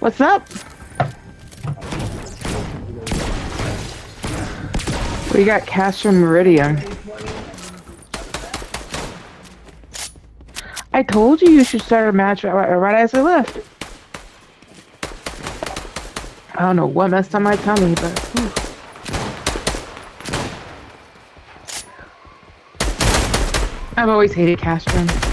What's up? We got Castro Meridian. I told you you should start a match right, right as I left. I don't know what messed up my tummy, but. whew. I've always hated Castro.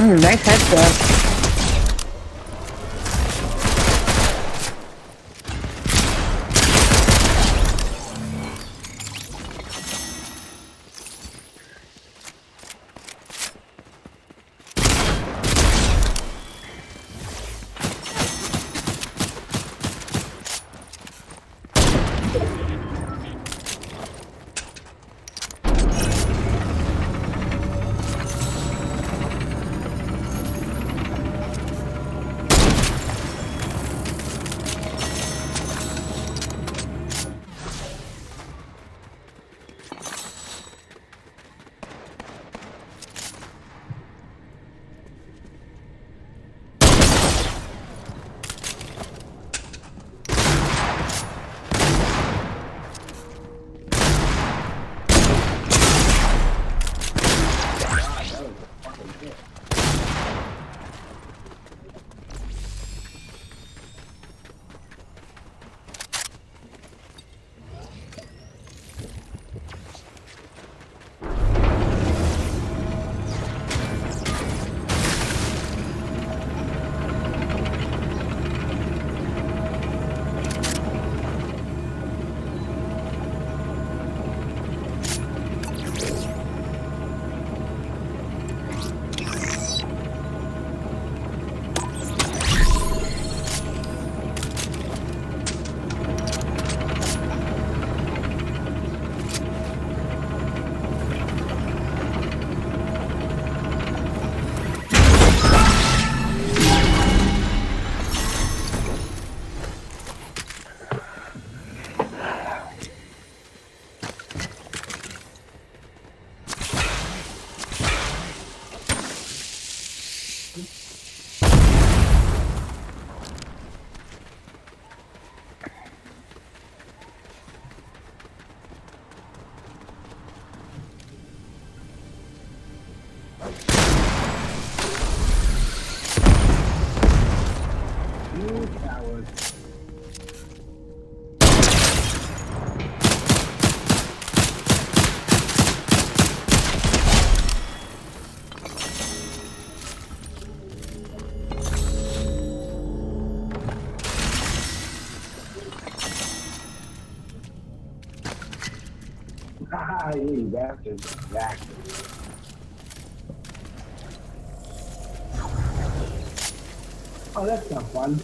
Mm, nice headshot. You bastard. Oh, that's not fun.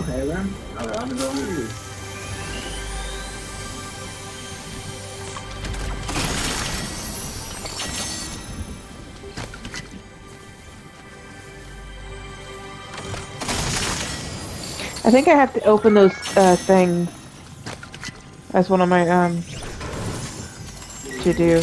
Okay, man. I'll, I'll go with you. I think I have to open those uh, things as one of my um to do.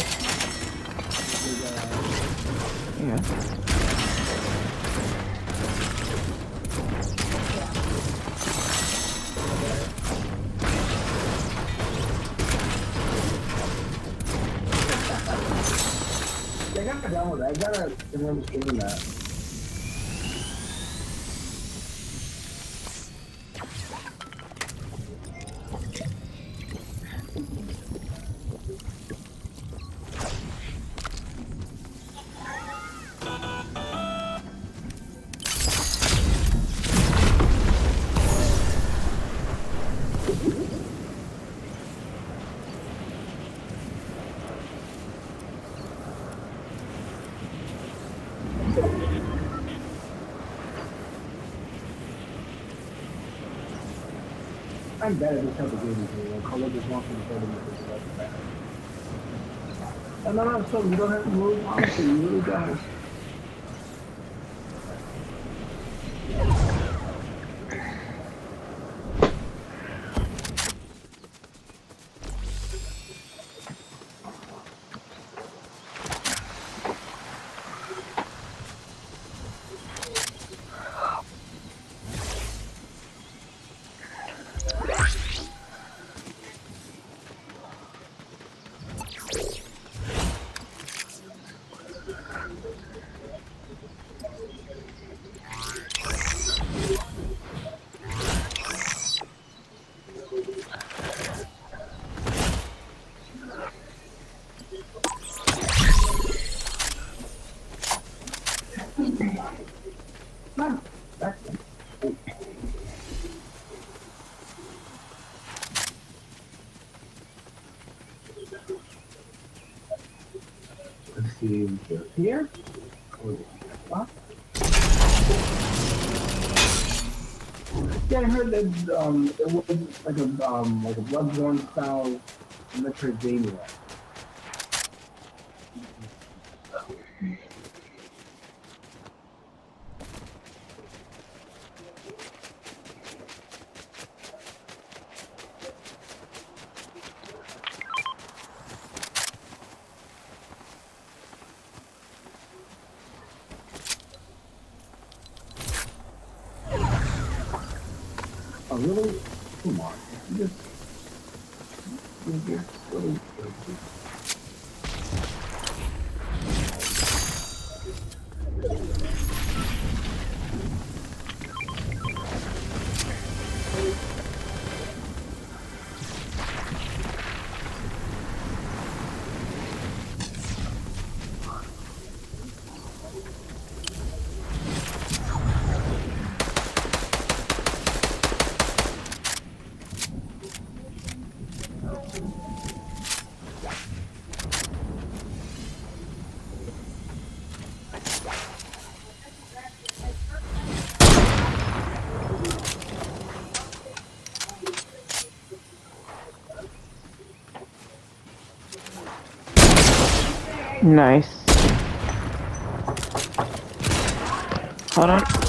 That. I gotta remember streaming that. I'm bad at this type of game. Play this stuff. And then a sudden, you don't have to move. Honestly, you really don't. Let's see here. Huh? Yeah, I heard that um, it was like a um, like a Bloodborne style Metroidvania. Really? Come on. Just, you just Nice. Hold on.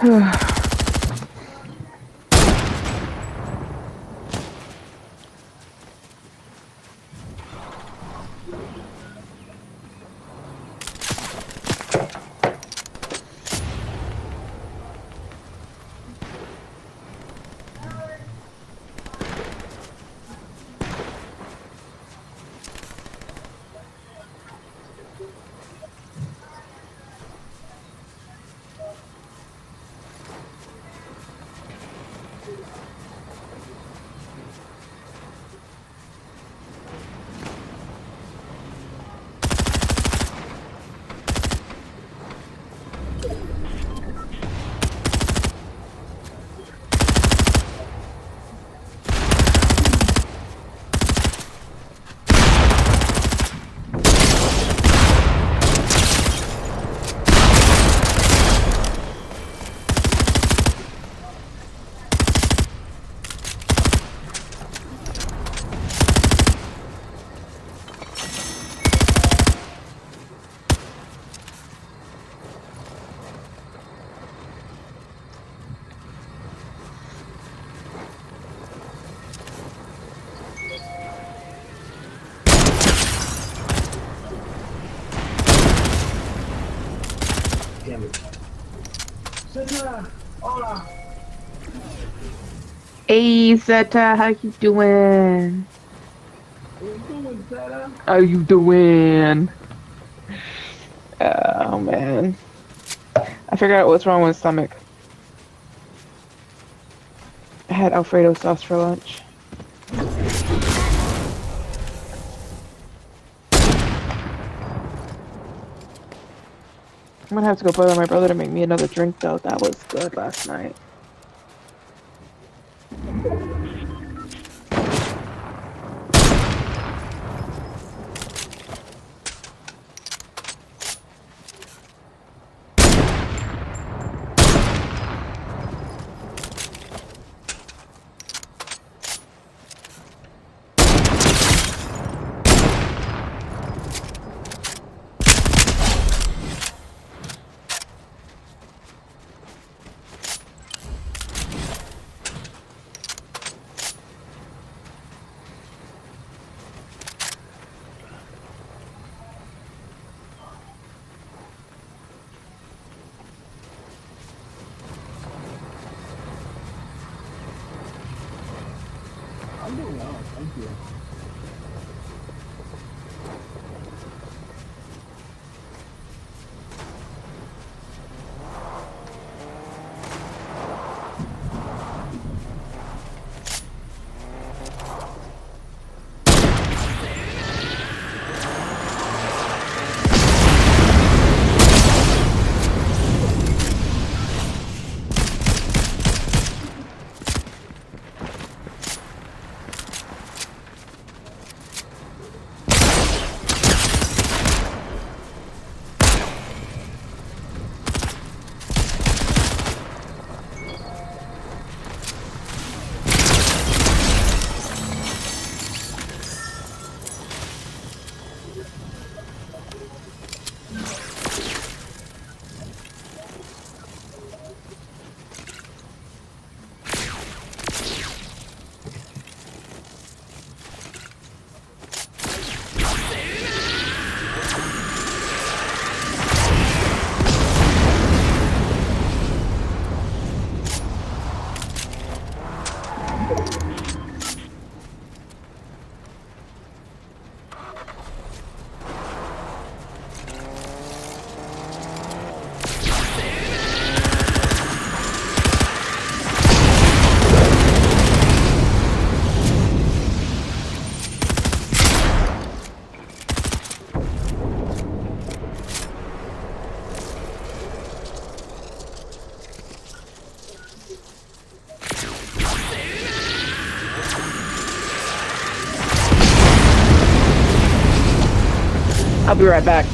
嗯。Hey, Zeta, how you doing? What you doing, Zeta? How you doing? Oh man, I figured out what's wrong with my stomach. I had Alfredo sauce for lunch. I'm gonna have to go bother my brother to make me another drink though. That was good last night. I'm doing well, I'll be right back.